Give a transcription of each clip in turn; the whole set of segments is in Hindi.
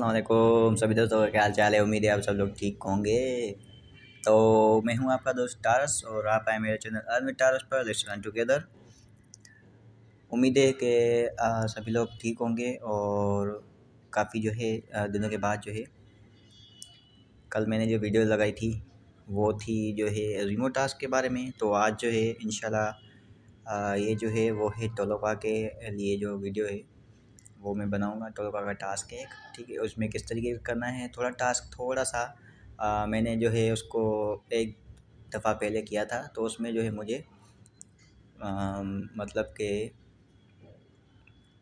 वालेकुम, सभी दोस्तों का क्या हाल चाल है? उम्मीद है आप सब लोग ठीक होंगे। तो मैं हूँ आपका दोस्त टारस, और आप आए मेरे चैनल आर्मी टारस पर, लेट्स टुगेदर। उम्मीद है कि सभी लोग ठीक होंगे, और काफ़ी जो है दिनों के बाद जो है, कल मैंने जो वीडियो लगाई थी वो थी जो है रिमोट टास्क के बारे में। तो आज जो है इंशाल्लाह ये जो है वो है टोलोपा के लिए जो वीडियो है वो मैं बनाऊँगा। टोलोपा का टास्क है ठीक है? उसमें किस तरीके से करना है थोड़ा टास्क थोड़ा सा आ, मैंने जो है उसको एक दफ़ा पहले किया था। तो उसमें जो है मुझे आ, मतलब कि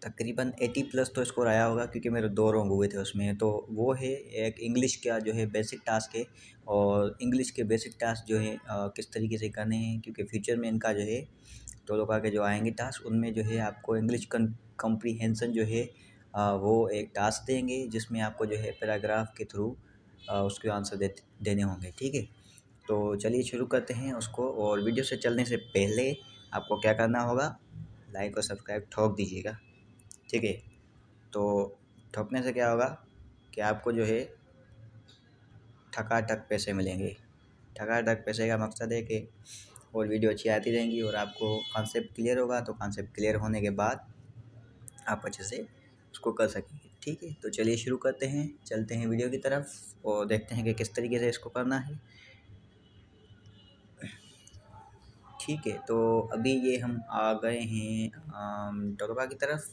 तकरीबन एटी प्लस तो स्कोर आया होगा क्योंकि मेरे दो रॉन्ग हुए थे उसमें। तो वो है एक इंग्लिश का जो है बेसिक टास्क है और इंग्लिश के बेसिक टास्क जो है किस तरीके से करने हैं क्योंकि फ्यूचर में इनका जो है तो लोग आगे जो आएँगे टास्क, उनमें जो है आपको इंग्लिश कम्प्रीहेंसन जो है वो एक टास्क देंगे जिसमें आपको जो है पैराग्राफ के थ्रू उसके आंसर दे, देने होंगे, ठीक है? तो चलिए शुरू करते हैं उसको और वीडियो से चलने से पहले आपको क्या करना होगा, लाइक और सब्सक्राइब ठोक दीजिएगा। ठीक है? तो ठोकने से क्या होगा कि आपको जो है ठकाठक पैसे मिलेंगे। ठकाठक पैसे का मकसद है कि और वीडियो अच्छी आती रहेंगी और आपको कॉन्सेप्ट क्लियर होगा तो कॉन्सेप्ट क्लियर होने के बाद आप अच्छे से उसको कर सकेंगे। ठीक है? तो चलिए शुरू करते हैं। चलते हैं वीडियो की तरफ़ और देखते हैं कि किस तरीके से इसको करना है। ठीक है? तो अभी ये हम आ गए हैं टोरबा की तरफ़।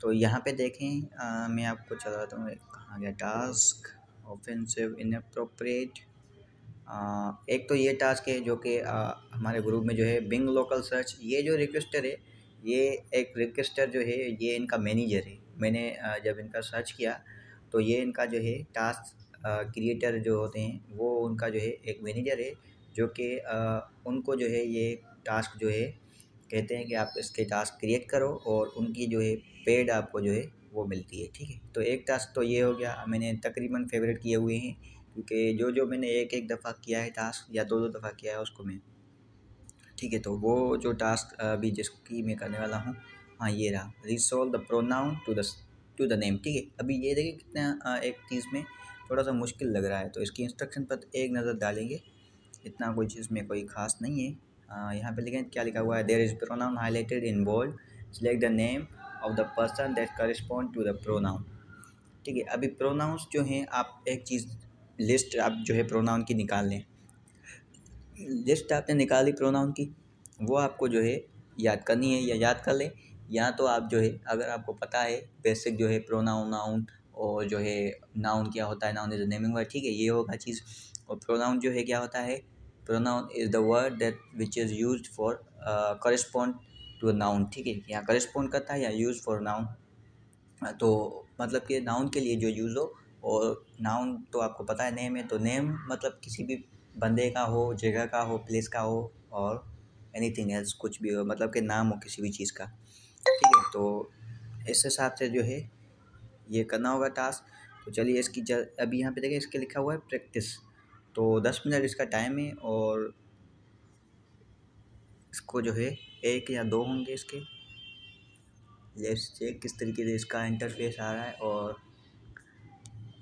तो यहाँ पे देखें आ, मैं आपको चलाता हूँ कहाँ गया टास्क ऑफेंसिव इनअप्रोप्रिएट एक तो ये टास्क है जो कि हमारे ग्रुप में जो है बिंग लोकल सर्च ये जो रिक्वेस्टर है ये एक रिक्वेस्टर जो है ये इनका मैनेजर है। मैंने जब इनका सर्च किया तो ये इनका जो है टास्क क्रिएटर जो होते हैं वो उनका जो है एक मैनेजर है जो कि उनको जो है ये टास्क जो है कहते हैं कि आप इसके टास्क क्रिएट करो और उनकी जो है पेड आपको जो है, वो मिलती है, ठीक है? तो एक टास्क तो ये हो गया, मैंने तकरीबन फेवरेट किए हुए हैं, क्योंकि जो जो मैंने एक एक दफ़ा किया है टास्क या दो दो दफ़ा किया है उसको मैं, ठीक है? तो वो जो टास्क अभी जिसकी मैं करने वाला हूँ हाँ ये रहा। Resolve the pronoun to the to the name ठीक है? अभी ये देखिए कितना एक चीज़ में थोड़ा सा मुश्किल लग रहा है तो इसकी इंस्ट्रक्शन पर एक नज़र डालेंगे। इतना कोई चीज़ में कोई ख़ास नहीं है। यहाँ पे लिखें, क्या लिखा हुआ है? There is pronoun highlighted in bold select the name of the person that correspond to the pronoun ठीक है, अभी प्रोनाउंस जो हैं, आप एक चीज़ लिस्ट आप जो है प्रोनाउन की निकाल लें। लिस्ट आपने निकाली प्रोनाउन की, वो आपको जो है याद करनी है या याद कर लें। या तो आप जो है, अगर आपको पता है बेसिक जो है प्रोनाउन नाउन और जो है नाउन क्या होता है नाउन इज़ नेमिंग वर्ड ठीक है, ये होगा चीज़। और प्रोनाउन जो है क्या होता है? Pronoun is the word that which is use for correspond to noun ठीक है? यहाँ करस्पॉन्ड करता है या यूज़ फॉर नाउन तो मतलब कि नाउन के लिए जो यूज़ हो, और नाउन तो आपको पता है नेम है तो नेम मतलब किसी भी बंदे का हो, जगह का हो प्लेस का हो, और एनीथिंग एल्स कुछ भी हो मतलब कि नाम हो किसी भी चीज़ का। ठीक है तो इस हिसाब से जो है, ये करना होगा टास्क तो चलिए इसकी अभी यहाँ पे देखिए इसके लिखा हुआ है प्रैक्टिस तो दस मिनट इसका टाइम है, और इसको जो है एक या दो होंगे इसके। लेट्स चेक किस तरीके से इसका इंटरफेस आ रहा है और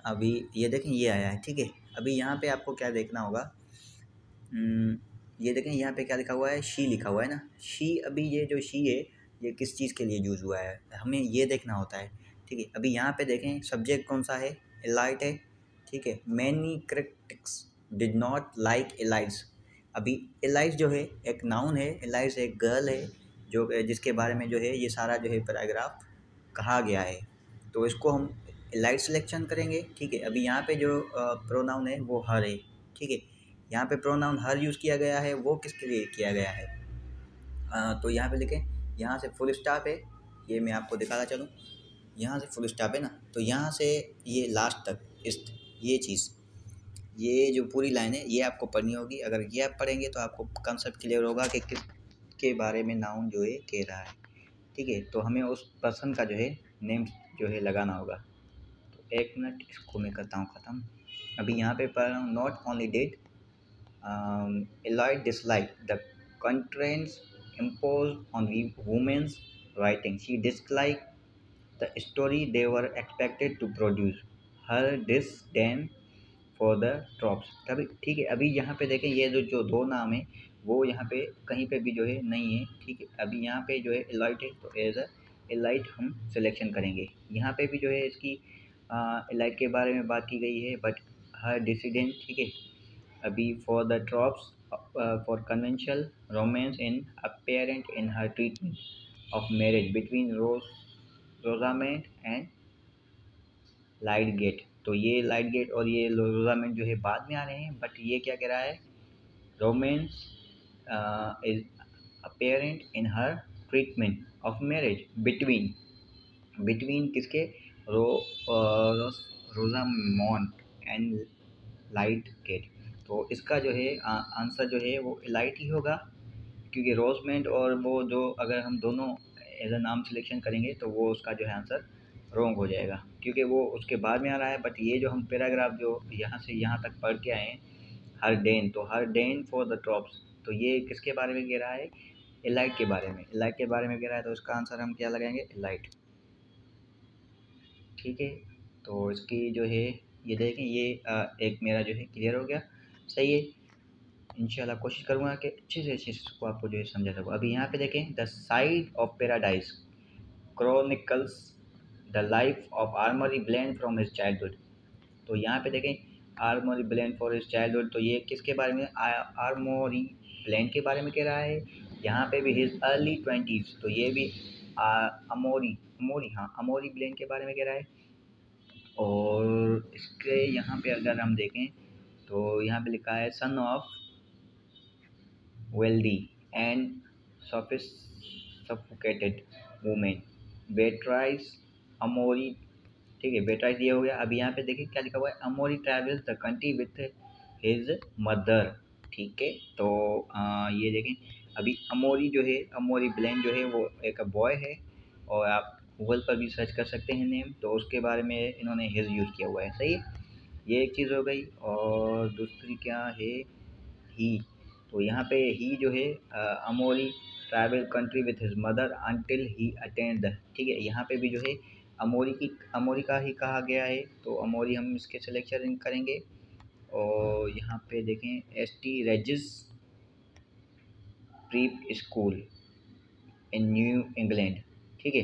अभी ये देखें ये आया है ठीक है। अभी यहाँ पे आपको क्या देखना होगा? हम्म, ये देखें यहाँ पे क्या लिखा हुआ है? शी लिखा हुआ है ना? शी अभी ये जो शी है ये किस चीज़ के लिए यूज़ हुआ है? हमें ये देखना होता है ठीक है। अभी यहाँ पे देखें सब्जेक्ट कौन सा है? एलाइट है ठीक है। Many critics did not like elites अभी एलाइस जो है एक नाउन है एलाइस एक गर्ल है जो जिसके बारे में जो है ये सारा जो है पैराग्राफ कहा गया है। तो इसको हम एलाइट सिलेक्शन करेंगे ठीक है? अभी यहाँ पे जो प्रोनाउन है वो हर है ठीक है? यहाँ पे प्रोनाउन हर यूज़ किया गया है वो किसके लिए किया गया है? आ, तो यहाँ पे लिखें यहाँ से फुल स्टॉप है ये मैं आपको दिखाता चलूँ। यहाँ से फुल स्टॉप है ना? तो यहाँ से ये लास्ट तक इस ये चीज़। ये जो पूरी लाइन है, ये आपको पढ़नी होगी। अगर ये आप पढ़ेंगे तो आपको कंसेप्ट क्लियर होगा कि किस, के बारे में नाउन जो है, कह रहा है। ठीक है? तो हमें उस पर्सन का जो है नेम जो है लगाना होगा। तो एक मिनट इसको मैं करता हूँ ख़त्म। अभी यहाँ पे पढ़ रहा हूँ not only that alloyed dislike the constraints imposed on women's writing. She disliked the story they were expected to produce. Her disdain for the tropes तभी ठीक है, अभी यहाँ पे देखें, ये जो जो दो नाम है, वो यहाँ पे कहीं पे भी जो है नहीं है, ठीक है। अभी यहाँ पे जो है एलाइट है तो एज अ हम सिलेक्शन करेंगे। यहाँ पे भी जो है इसकी एलाइट के बारे में बात की गई है बट हर डिसीडेंट ठीक है, अभी for the tropes for conventional romance in apparent in her treatment of marriage between Rose Rosamond and Lydgate तो ये लाइट गेट और ये रोजामेंट जो है बाद में आ रहे हैं बट ये क्या कह रहा है? Romance is apparent in her treatment of marriage between between किसके? Ro Rosamond and light gate तो इसका जो है आंसर जो है वो लाइट ही होगा, क्योंकि रोजमेंट और वो जो अगर हम दोनों एज अ नाम सिलेक्शन करेंगे तो वो उसका जो है आंसर रॉन्ग हो जाएगा। क्योंकि वो उसके बाद में आ रहा है बट ये जो हम पैराग्राफ जो यहाँ से यहाँ तक पढ़ के आए हर डेन तो her den for the tropes तो ये किसके बारे में कह रहा है? एलाइट के बारे में। एलाइट के बारे में कह रहा है तो इसका आंसर हम क्या लगाएँगे? एलाइट ठीक है तो इसकी जो है, ये देखें, ये एक मेरा जो है क्लियर हो गया। सही है। इंशाल्लाह कोशिश करूँगा कि अच्छे से अच्छे से इसको आपको जो है समझा सकूँ। अभी यहाँ पे देखें the side of paradise chronicles the life of Amory Blaine from his childhood तो यहाँ पे देखें Amory Blaine for his childhood तो ये किसके बारे में आर्मोरी ब्लैंड के बारे में कह रहा है। यहाँ पे भी हिज अर्ली ट्वेंटीज़ तो ये भी अमोरी अमोरी हाँ अमोरी ब्लैंड के बारे में कह रहा है। और इसके यहाँ पे अगर हम देखें तो यहाँ पे लिखा है son of wealthy and suffocated women Beatrice Amory ठीक है बेटा ये हो गया। अभी यहाँ पे देखिए क्या लिखा हुआ है Amory travels the country with his mother ठीक है? तो आ, ये देखें अभी अमोरी जो है अमोरी ब्लैंड जो है वो एक बॉय है और आप गूगल पर भी सर्च कर सकते हैं नेम तो उसके बारे में इन्होंने हिज यूज़ किया हुआ है सही है? ये एक चीज़ हो गई और दूसरी क्या है ही। तो यहाँ पे ही जो है Amory travel country with his mother until he attend ठीक है? यहाँ पे भी जो है अमोरी की, अमोरी का ही कहा गया है तो अमोरी हम इसके सिलेक्शन करेंगे। और यहाँ पे देखें S T Regis prep school in new England ठीक है?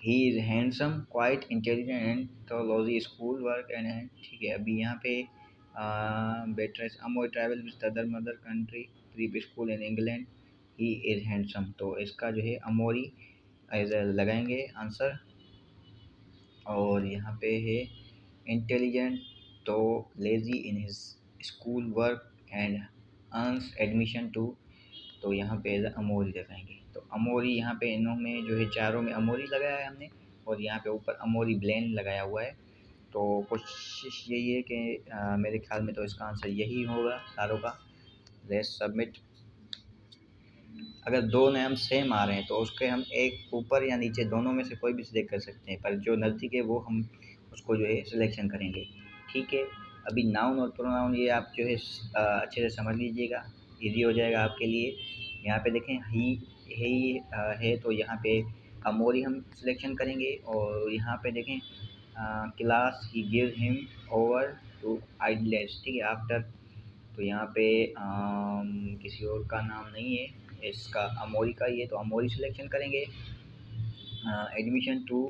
He is handsome quite intelligent and थोलॉजी school work and ठीक है? अभी यहाँ पे better Amory travel with other mother country prep school in England he is handsome तो इसका जो है अमोरी एज लगाएँगे आंसर और यहाँ पे है इंटेलिजेंट तो lazy in his school work and earns admission to तो यहाँ पे अमोरी लगाएँगे। तो अमोरी यहाँ पे इनों में जो है चारों में अमोरी लगाया है हमने और यहाँ पे ऊपर अमोरी ब्लेन लगाया हुआ है। तो कोशिश यही है कि मेरे ख्याल में तो इसका आंसर यही होगा, सारों का। रेस सबमिट अगर दो नाम सेम आ रहे हैं तो उसके हम एक ऊपर या नीचे दोनों में से कोई भी सिलेक्ट कर सकते हैं पर जो नज़दीक है वो हम उसको जो है सिलेक्शन करेंगे। ठीक है? अभी नाउन और प्रोनाउन ये आप जो है अच्छे से समझ लीजिएगा। ईजी हो जाएगा आपके लिए। यहाँ पे देखें ही ही है तो यहाँ पे अमोरी हम सिलेक्शन करेंगे। और यहाँ पे देखें class he give him over to idleness ठीक है? आफ्टर तो यहाँ पे आ, किसी और का नाम नहीं है। इसका अमोरी का ये तो अमोरी सिलेक्शन करेंगे। एडमिशन टू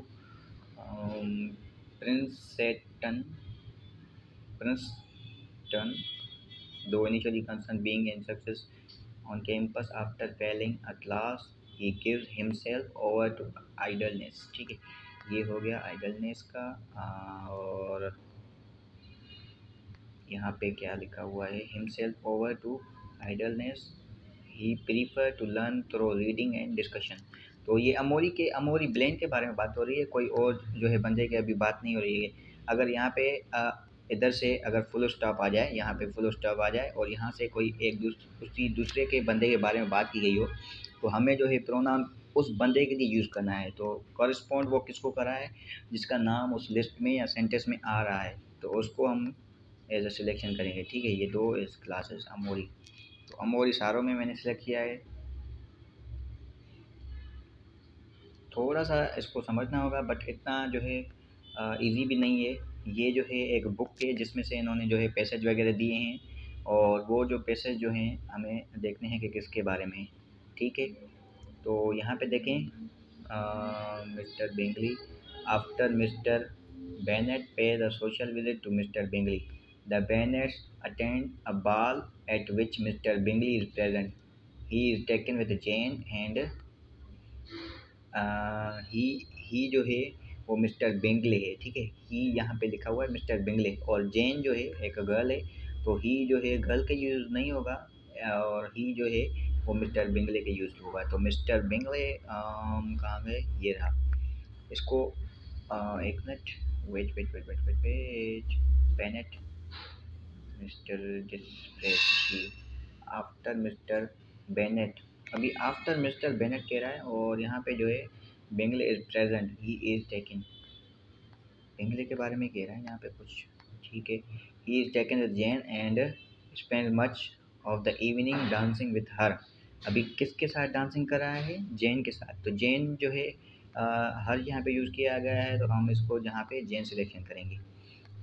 प्रिंसेटन प्रिंसटन दो initially concerned being in success on campus after failing a class he gives himself over to idleness ठीक है? ये हो गया आइडलनेस का और यहाँ पे क्या लिखा हुआ है? Himself over to idleness he prefer to learn through reading and discussion तो ये अमोरी के, अमोरी ब्लेन के बारे में बात हो रही है, कोई और जो है बंदे की अभी बात नहीं हो रही है। अगर यहाँ पे इधर से अगर फुल स्टॉप आ जाए, यहाँ पे फुल स्टॉप आ जाए और यहाँ से कोई एक उसी दूसरे के बंदे के बारे में बात की गई हो तो हमें जो है प्रोनाम उस बंदे के लिए यूज़ करना है। तो कॉरस्पॉन्ड वो किसको करा है, जिसका नाम उस लिस्ट में या सेंटेंस में आ रहा है तो उसको हम एज अ सिलेक्शन करेंगे। ठीक है, ये दो इस क्लासेस अमोरी। तो अमोर इशारों में मैंने सेलेक्ट किया है। थोड़ा सा इसको समझना होगा बट इतना जो है इजी भी नहीं है। ये जो है एक बुक है, जिसमें से इन्होंने जो है पैसेज वगैरह दिए हैं और वो जो पैसेज जो हैं, हमें देखने हैं कि किसके बारे में। ठीक है? तो यहाँ पे देखें mister Bingley after mister Bennet pay the social visit to mister Bingley. The Bennets attend a ball at which mister Bingley is present he is taken with Jane and he he जो है वो मिस्टर बेंगले है ठीक है ही यहाँ पे लिखा हुआ है मिस्टर बेंगले और जैन जो है एक गर्ल है तो ही जो है गर्ल के यूज़ नहीं होगा और ही जो है वो मिस्टर बिंगले के यूज़ होगा तो मिस्टर बिंगले कहाँ है ये रहा इसको आ, एक minute wait wait wait wait wait wait Bennet mister after mister Bennet अभी आफ्टर मिस्टर बेनेट कह रहा है और यहाँ पे जो है Bingley is present he is taking Bingley के बारे में कह रहा है यहाँ पे कुछ ठीक है। He is with Jane and spend much of the evening dancing with her अभी किसके साथ डांसिंग कर रहा है? जैन के साथ। तो जैन जो है आ, हर यहाँ पे यूज़ किया गया है तो हम इसको जहाँ पे जैन सिलेक्शन करेंगे।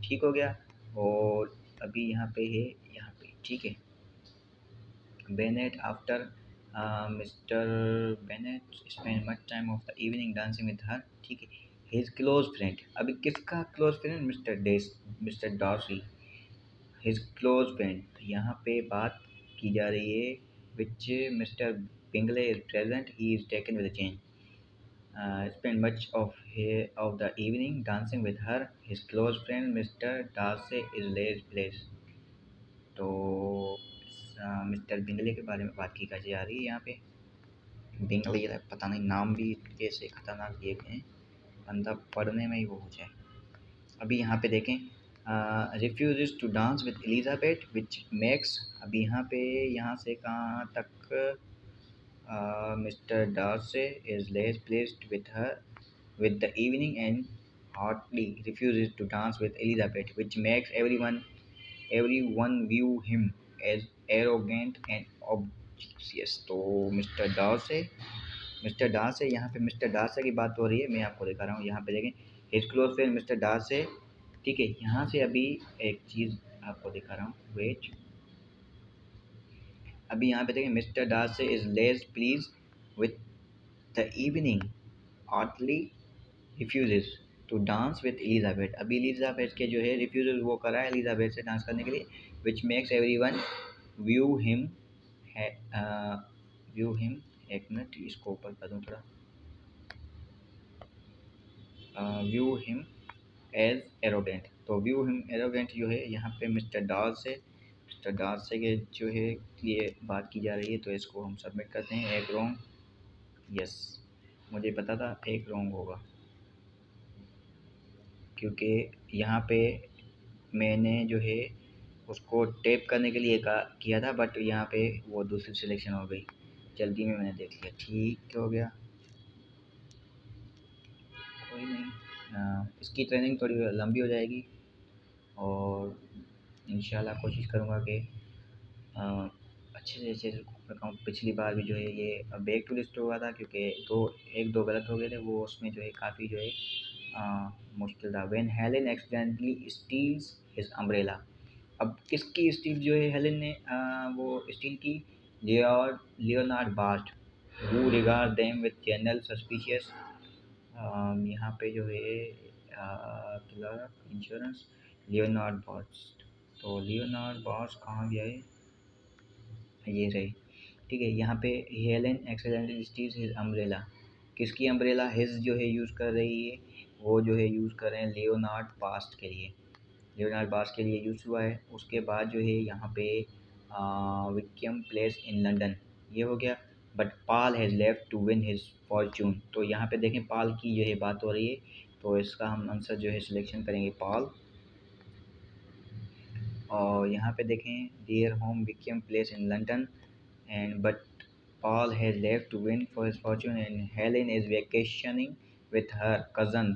ठीक हो गया? और अभी यहाँ पे है, यहाँ पे, ठीक है? Bennet after mister Bennet spend much time of the evening dancing with her ठीक है? हिज क्लोज फ्रेंड अभी किसका क्लोज फ्रेंड मिस्टर डेस mister Darcy his close friend यहाँ पे बात की जा रही है which mister Bingley is present he is taken with Jane spend much of of the evening dancing with her his close friend mister Darcy is less pleased तो मिस्टर बिंगले के बारे में बात की जा रही है यहाँ पे? बिंगले पता नहीं, नाम भी कैसे खतरनाक दिए गए हैं। बंदा पढ़ने में ही वो हो जाए। अभी यहाँ पे देखें refuse to dance with Elizabeth which makes अभी यहाँ पे, यहाँ से कहाँ तक mister Darcy is less pleased with her with the evening and hotly refuses to dance with Elizabeth, which makes everyone everyone view him as arrogant and obnoxious. तो मिस्टर Darcy मिस्टर डांस है यहाँ पे मिस्टर डांस की बात हो रही है मैं आपको दिखा रहा हूँ यहाँ पे देखें his close friend mister Darcy है ठीक है यहाँ से अभी एक चीज़ आपको दिखा रहा हूँ वेट अभी यहाँ पे देखें mister Darcy is less pleased with the evening hotly refuse to dance with Elizabeth अभी एलिजाबेथ के जो है रिफ्यूज वो करा है एलिजाबेथ से डांस करने के लिए which makes everyone view him view him एक मिनट इसको ऊपर कर दूँ थोड़ा। व्यू हिम एज एरोडेंट तो व्यू हिम एरोडेंट जो है, यहाँ पे मिस्टर डाल से मिस्टर से के जो है ये बात की जा रही है तो इसको हम सबमिट करते हैं। एक रॉन्ग यस मुझे पता था एक रॉन्ग होगा। क्योंकि यहाँ पे मैंने जो है उसको टेप करने के लिए का किया था बट यहाँ पे वो दूसरी सिलेक्शन हो गई। जल्दी में मैंने देख लिया। ठीक हो गया। कोई नहीं। आ, इसकी ट्रेनिंग थोड़ी लंबी हो जाएगी। और इन कोशिश करूँगा कि अच्छे से अच्छे से पिछली बार भी जो है ये बैक टू लिस्ट हुआ था क्योंकि दो एक दो गलत हो गए थे वो उसमें जो है काफ़ी जो है मुश्किल था। When Helen accidentally steals his umbrella अब किसकी स्टील जो है हेलन ने आ, वो स्टील की? Leonard Bart, who regard them with general suspicious um, यहाँ पे जो है इंश्योरेंस लियोनार्ड बॉट्स तो लियोनार्ड बॉट्स कहाँ गया है ये रही। ठीक है, यहाँ पे Helen excellent steals his umbrella. किसकी अम्ब्रेला? हिज जो है यूज़ कर रही है, वो जो है यूज़ कर रहे हैं लियोनार्ड पास्ट के लिए। लियोनार्ड बास्ट के लिए यूज़ हुआ है। उसके बाद जो है यहाँ पे विक्यम प्लेस इन लंदन ये हो गया। But Paul has left to win his fortune तो यहाँ पे देखें, पाल की जो है बात हो रही है तो इसका हम आंसर जो है सिलेक्शन करेंगे पाल। और यहाँ पे देखें their home Wickham Place in London and but Paul has left to win for his fortune and Helen is vacationing with her cousin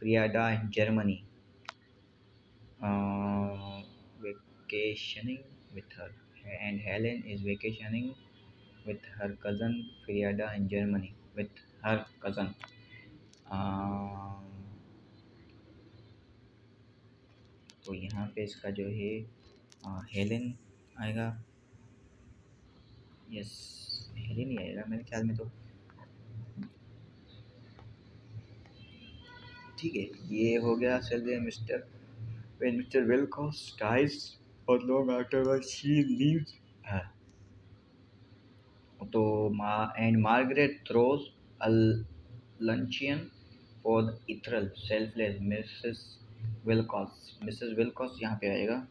Frieda in Germany vacationing with her, and Helen is vacationing with her cousin Frieda in Germany with her cousin. तो यहाँ पे इसका जो है हेलेन आएगा यस, हेलेन ही आएगा मेरे ख्याल में तो ठीक है, ये हो गया sir mister dies or long afterwards she leaves her. तो मा, and Margaret throws a luncheon for ethereal, selfless missus Wilcox missus Wilcox यहाँ पे आएगा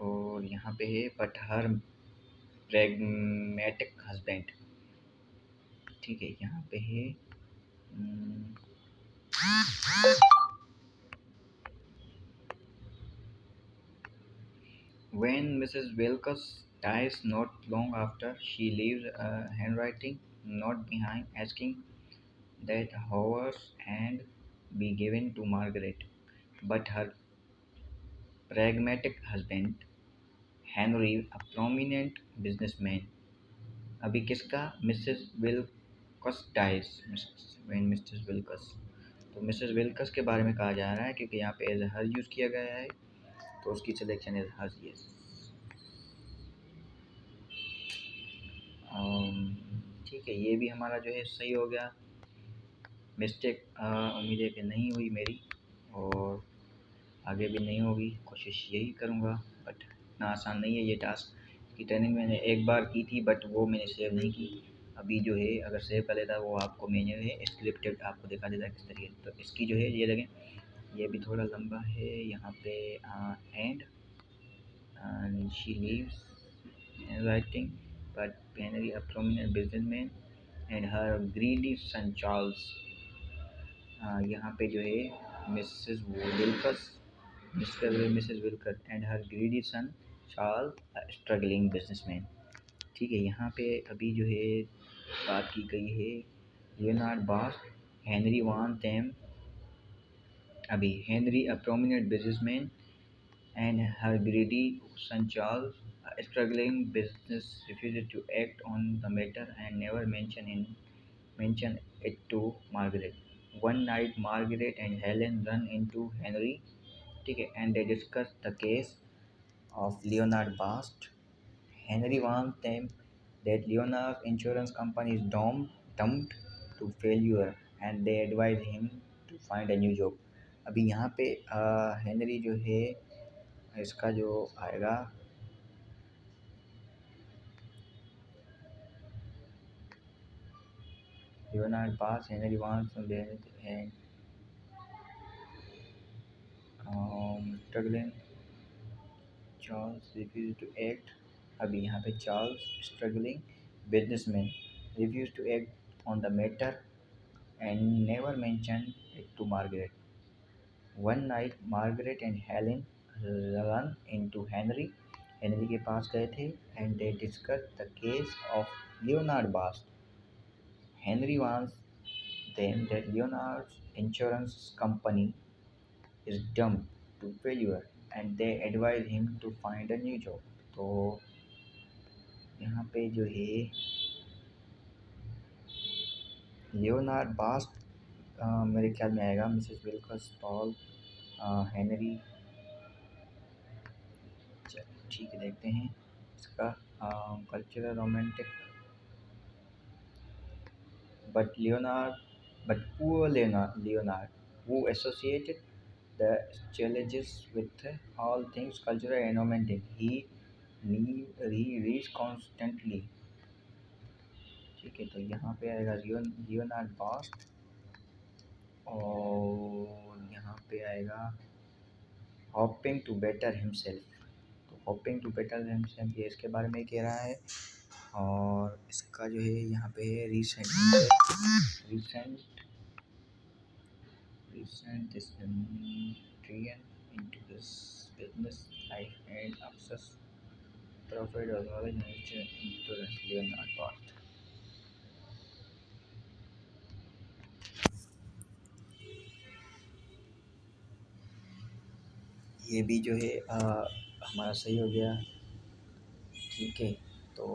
और यहाँ पे है बट हर प्रेगमेटिक हस्बैंड ठीक है यहाँ पे है When Mrs. Wilkes dies not long after, she leaves a handwriting note behind asking that horse and be given to Margaret. But her pragmatic husband, Henry, a prominent businessman, अभी किसका? Mrs Wilkes dies when Mrs Wilkes तो मिसेस विल्कस के बारे में कहा जा रहा है क्योंकि यहाँ पे एज हर यूज़ किया गया है तो उसकी सिलेक्शन इज़ हज यस ठीक है ये भी हमारा जो है सही हो गया। मिस्टेक उम्मीद है कि नहीं हुई मेरी और आगे भी नहीं होगी। कोशिश यही करूँगा बट इतना आसान नहीं है ये टास्क की ट्रेनिंग मैंने एक बार की थी बट वो मैंने सेव नहीं की। अभी जो है, अगर सेव कर लेता वो आपको मैंने है स्क्रिप्टेड आपको दिखा देता किस तरीके तो इसकी जो है, ये लगे ये भी थोड़ा लंबा है, यहाँ पे and she leaves writing but Henry a prominent businessman and her greedy son Charles यहाँ पे जो है missus Wilcox mister missus Wilcox and her greedy son Charles struggling businessman. ठीक है, यहाँ पे अभी जो है, बात की गई है, लियोनार्ड बास, हेनरी वान टैम अभी Henry a, prominent businessman and her greedy son Charles struggling business refuse to act on the matter and never mention in, mention it to Margaret. One night Margaret and Helen run into Henry ठीक है and they discuss the case of Leonard Bast Henry one them that Leonard insurance company is doom doomed to failure and they advise him to find a new job अभी यहाँ पे हेनरी जो है, इसका जो आएगा लियोनार्ड बास हेनरी वांस दे and um, Charles refused to act अभी यहाँ पे Charles struggling businessman refused to act on the matter and never mentioned it to Margaret one night Margaret and Helen run into Henry Henry के पास गए थे and they discuss the case of Leonard Bast Henry warns them that Leonard insurance company is doomed to failure and they advise him to find a new job तो यहाँ पे जो है लियोनार्ड बास्ट मेरे ख्याल में आएगा मिसेस विल्कस पॉल हेनरी ठीक है, देखते हैं इसका cultural romantic but Leonard but poor Leonard who associated the challenges with all things cultural and. He he reads constantly. ठीक है तो यहाँ पे आएगा लियोनार्ड बास्ट और यहाँ पे आएगा होपिंग टू बेटर हिमसेल्फ तो होपिंग टू बेटर हिमसेल्फ ये इसके बारे में कह रहा है और इसका जो है यहाँ पे है recent recent recent into this business life and access profit or knowledge into the Leonard part. ये भी जो है आ, हमारा सही हो गया ठीक है तो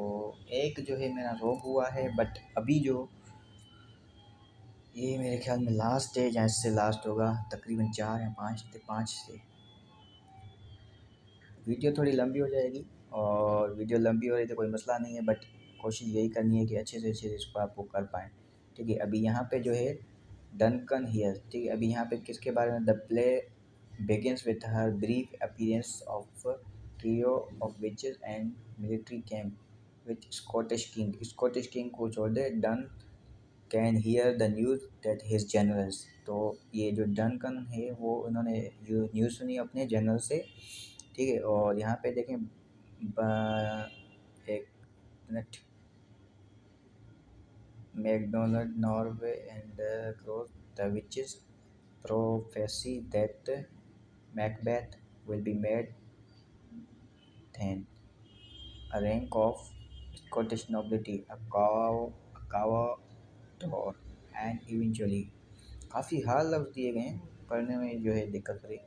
एक जो है मेरा रोग हुआ है बट अभी जो ये मेरे ख्याल में लास्ट है जहाँ से लास्ट होगा, तकरीबन चार या पाँच से पाँच से। वीडियो थोड़ी लंबी हो जाएगी और वीडियो लंबी हो रही तो कोई मसला नहीं है बट कोशिश यही करनी है कि अच्छे से अच्छे से इसको आपको कर पाएँ। ठीक है, अभी यहाँ पे जो है डनकन हियर ठीक है, अभी यहाँ पे किसके बारे में? The play begins with her brief appearance of trio of witches and military camp with Scottish king. Scottish king को छोड़ दे Duncan hear the news that his generals तो ये जो डनकन है, वो उन्होंने न्यूज़ सुनी अपने जनरल से, ठीक है? और यहाँ पे देखें एक minute McDonald Norway and cloth the witch prophecy that Macbeth will be made thane rank of Scottish nobility a काव door, and eventually काफ़ी हाल लफ्ज़ दिए गए हैं। पढ़ने में जो है दिक्कत रही।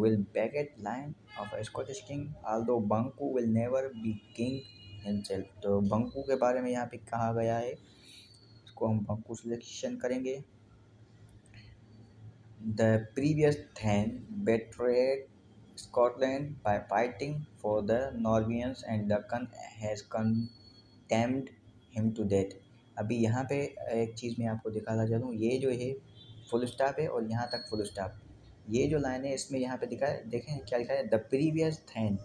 Will beget line of a Scottish king although Banku will never be king himself. तो बंकू के बारे में यहाँ पे कहा गया है। इसको हम बंकू सिलेक्शन करेंगे। The previous thane betrayed Scotland by fighting for the Norwegians and Duncan has condemned him to death अभी यहाँ पे एक चीज़ मैं आपको दिखाना चाहता हूँ ये जो है फुल स्टॉप है और यहाँ तक फुल स्टॉप ये जो लाइन है, इसमें यहाँ पे दिखा, देखें क्या लिखा है? The previous thane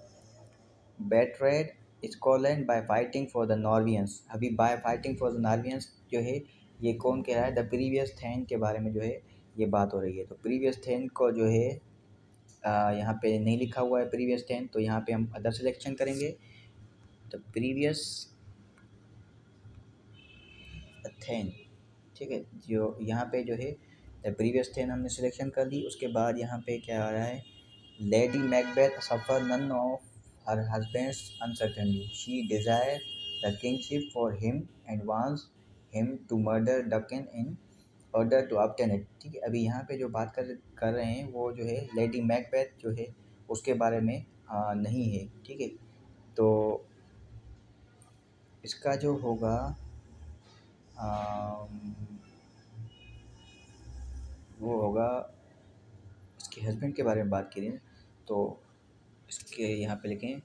betrayed Scotland by fighting for the Norwegians अभी by fighting for the Norwegians जो है, ये कौन कह रहा है? द प्रीवियस थैन के बारे में जो है, ये बात हो रही है। तो प्रीवियस थैन को जो है यहाँ पे नहीं लिखा हुआ है प्रीवियस थैन तो यहाँ पे हम अदर सिलेक्शन करेंगे। तो प्रीवियस थैन ठीक है? जो यहाँ पे जो है द प्रीवियस थैन हमने सिलेक्शन कर ली उसके बाद यहाँ पे क्या आ रहा है? Lady Macbeth suffer none of her husband's uncertainty. She desired the kingship for him and wants him to murder Duncan in order to obtain it ठीक है? अभी यहाँ पे जो बात कर कर रहे हैं वो जो है लेडी मैकबेथ जो है उसके बारे में आ, नहीं है ठीक है? तो इसका जो होगा वो होगा इसके हस्बैंड के बारे में बात करें तो इसके यहाँ पे लिखें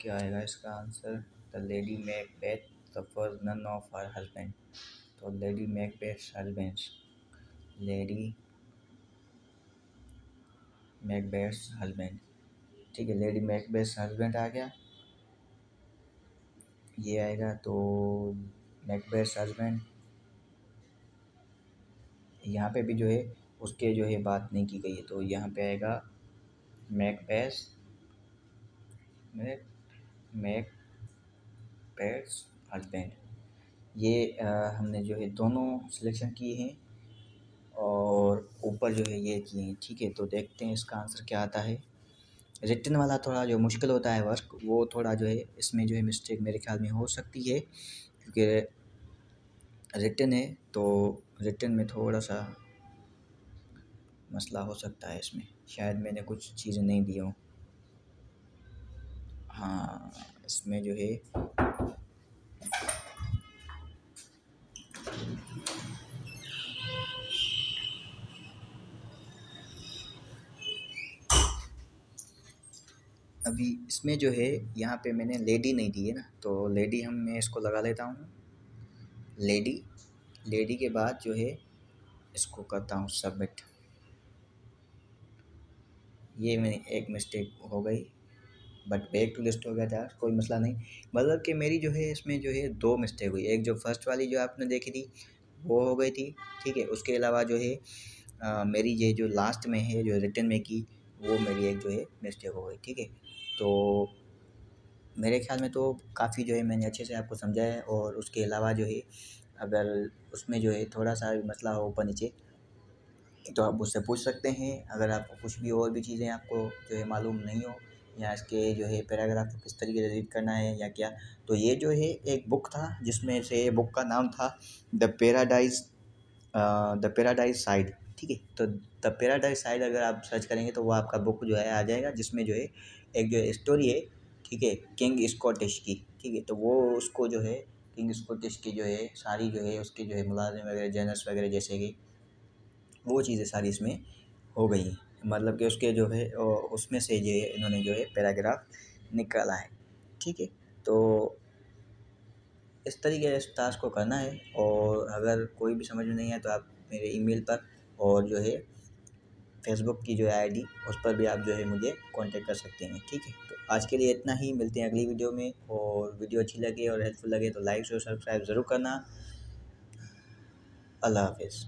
क्या आएगा इसका answer the lady Macbeth suffer none of her husband तो lady Macbeth husband lady Beth husband ठीक है लेडी मेक बेथ हस्बैंड आ गया। ये आएगा तो मैकबेथ हस्बैंड यहाँ पे भी जो है उसके जो है बात नहीं की गई है तो यहाँ पे आएगा मैकबेथ मैक पेट्स हस्बैंड ये आ, हमने जो है दोनों सिलेक्शन किए हैं और ऊपर जो है ये किए हैं। ठीक है तो देखते हैं इसका आंसर क्या आता है। रिटर्न वाला थोड़ा जो मुश्किल होता है वर्क, वो थोड़ा जो है, इसमें जो है मिस्टेक मेरे ख्याल में हो सकती है, क्योंकि रिटर्न है तो रिटर्न में थोड़ा सा मसला हो सकता है इसमें। शायद मैंने कुछ चीज़ें नहीं दी हों। हाँ इसमें जो है अभी इसमें जो है यहाँ पे मैंने लेडी नहीं दी है ना तो लेडी हम मैं इसको लगा लेता हूँ। लेडी लेडी के बाद जो है इसको करता हूँ सबमिट ये मेरी एक मिस्टेक हो गई बट बैक टू लिस्ट हो गया था कोई मसला नहीं। मतलब कि मेरी जो है इसमें जो है दो मिस्टेक हुई। एक जो फ़र्स्ट वाली जो आपने देखी थी वो हो गई थी ठीक है? उसके अलावा जो है आ, मेरी ये जो लास्ट में है जो रिटर्न में की वो मेरी एक जो है मिस्टेक हो गई ठीक है? तो मेरे ख्याल में तो काफ़ी जो है मैंने अच्छे से आपको समझाया है और उसके अलावा जो है, अगर उसमें जो है थोड़ा सा भी मसला हो ऊपर नीचे तो आप मुझसे पूछ सकते हैं। अगर आपको कुछ भी और भी चीज़ें आपको जो है मालूम नहीं हो, या इसके जो है पैराग्राफ को किस तरीके से रीड करना है या क्या तो ये जो है एक बुक था, जिसमें से बुक का नाम था the paradise the paradise side, ठीक है? तो द पेराडाइज साइड अगर आप सर्च करेंगे तो वो आपका बुक जो है आ जाएगा, जिसमें जो है एक जो स्टोरी है, ठीक है किंग स्कॉटिश की, ठीक है तो वो उसको जो है किंग स्कॉटिश की जो है, सारी जो है, उसके जो है मुलाजिम वगैरह जर्नल्स वगैरह जैसे कि वो चीज़ें सारी इसमें हो गई हैं। मतलब कि उसके जो है उसमें से जो है, इन्होंने जो है पैराग्राफ निकाला है, ठीक है तो इस तरीके से टास्क को करना है और अगर कोई भी समझ में नहीं आए तो आप मेरे ईमेल पर और जो है फेसबुक की जो है आईडी उस पर भी आप जो है मुझे कांटेक्ट कर सकते हैं, ठीक है? तो आज के लिए इतना ही, मिलते हैं अगली वीडियो में, और वीडियो अच्छी लगे और हेल्पफुल लगे तो लाइक और सब्सक्राइब ज़रूर करना। अल्लाह हाफिज़।